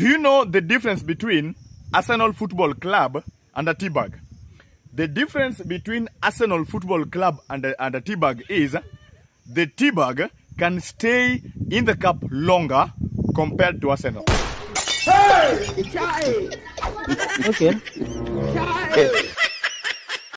Do you know the difference between Arsenal Football Club and a teabag? The difference between Arsenal Football Club and a, and a teabag is the teabag can stay in the cup longer compared to Arsenal. Okay.